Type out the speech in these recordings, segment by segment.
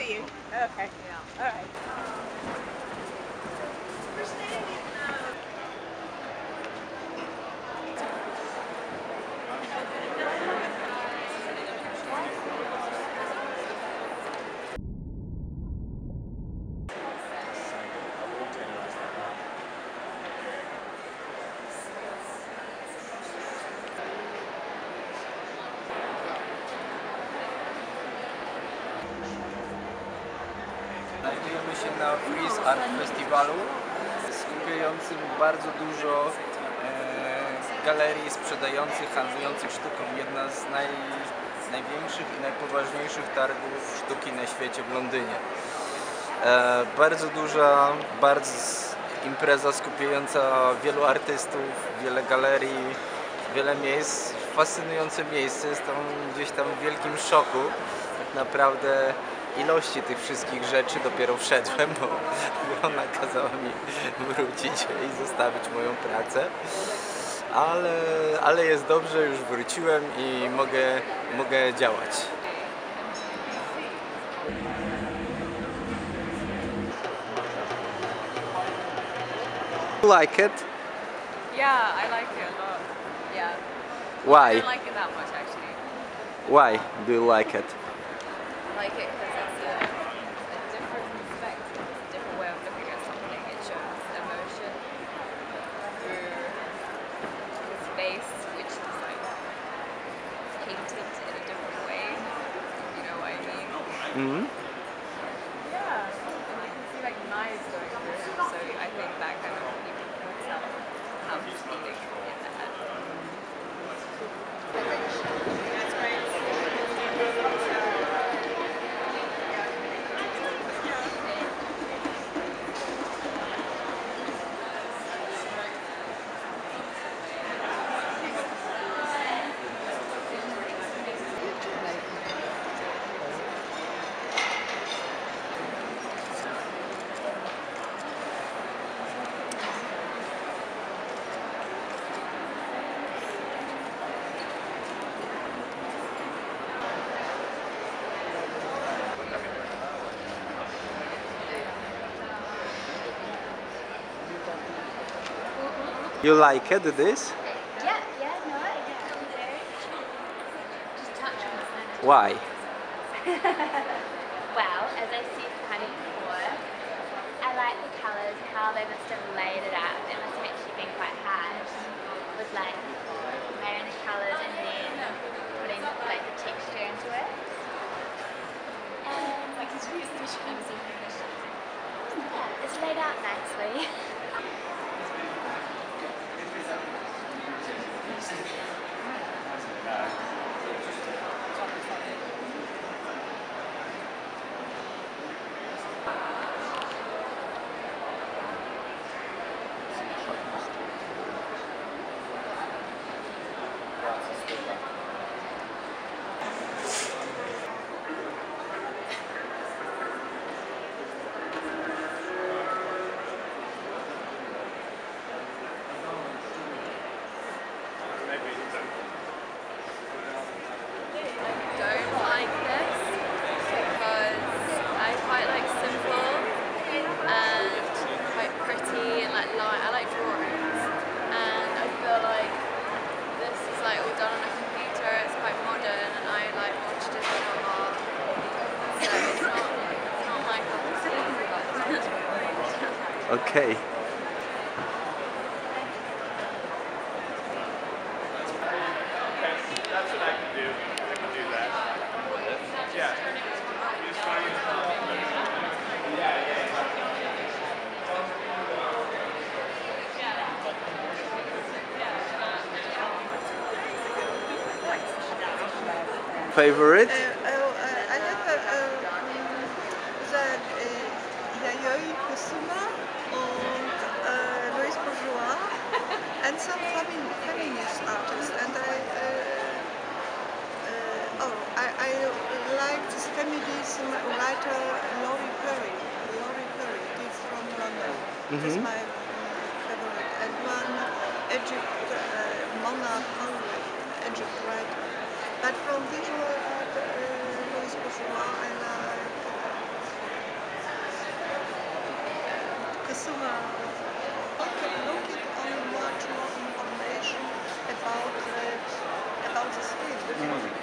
see you. Okay. Yeah. All right. Znajdujemy się na Freeze Art Festiwalu, skupiającym bardzo dużo e, galerii sprzedających, handlujących sztuką. Jedna z naj, największych i najpoważniejszych targów sztuki na świecie w Londynie. E, bardzo duża, bardzo impreza skupiająca wielu artystów, wiele galerii, wiele miejsc. Fascynujące miejsce, jestem gdzieś tam w wielkim szoku. Tak naprawdę ilości tych wszystkich rzeczy dopiero wszedłem, bo ona kazała mi wrócić i zostawić moją pracę. Ale, ale jest dobrze, już wróciłem i mogę, mogę działać. Like it? Yeah, I like it a lot. Yeah. I Why? don't like it that much actually. Why do you like it? Like it because it's a different perspective, it's a different way of looking at something. It shows emotion through the space, which is like painted in a different way. if You know what I mean? hmm Yeah. And you can see like knives going through him, so I think that kind of you can tell how he's feeling in the head. You like it, this? Yeah, yeah, no, I do. Just touch on the Why? Well, as I said kind of before, I like the colours, how they must have laid it out. It must have actually been quite hard with like layering the colours and then putting like the texture into it. And yeah, it's laid out nicely. Obrigado. Find Favorite? Uh, uh, I have a, the uh, Yayoi Kusama and uh, Louis Bourgeois and some femi- feminist artists. And I, uh, uh, oh, I, I like this feminism writer Laurie Penny. Laurie Penny, he's from London. He's Mhm. my favorite. And one Egypt, uh, Mona Howley, Egypt writer. But from visual art, uh, Louis Bourgeois, I like Kusama looking, looking on much more information about about.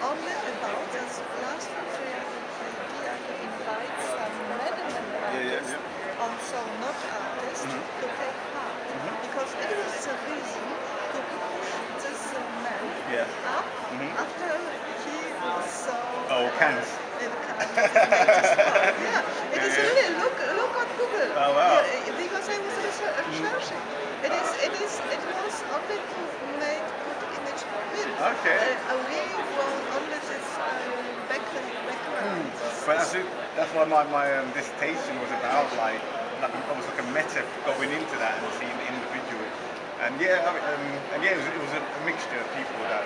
Only about this last year idea to invite some artists, yeah. also not artists, to take part. Because it the reason to push this man Yeah. up after he was so Oh, cans. in kind of latest part. Yeah, it is really look look on Google. Oh, wow. Yeah, because I was research- researching. It is it is it was only to make good image film. Okay. Uh, I really want only this uh, background. background. This- But I think that's why my, my um, dissertation was about, like, like almost like a meta going into that and seeing the individual. And yeah, I mean, um, and yeah, it was, it was a, a mixture of people that,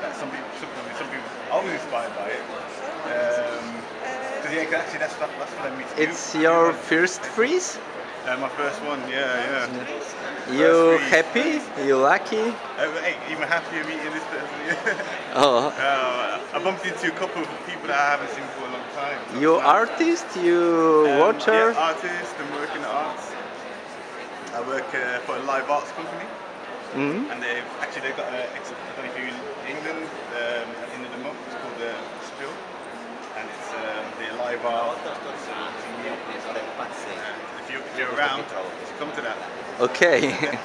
that some people, some, some people, I was inspired by it. Um, cause yeah, 'cause actually that's, that, that's what I mean. It's your first Frieze? Uh, my first one, yeah, yeah. You happy? You lucky? Uh, hey, even happier meeting this person. Oh, Uh, I bumped into a couple of people that I haven't seen for a long time. So you artist? You Um, watcher? Yeah, artist. I'm working in arts. I work uh, for a live arts company, Mhm. and they've actually they've got a ex- I don't know if you're in England um, at the end of the month. It's called the Spill, and it's um, the live art. Uh, if, you, if you're around, you should come to that. Okay.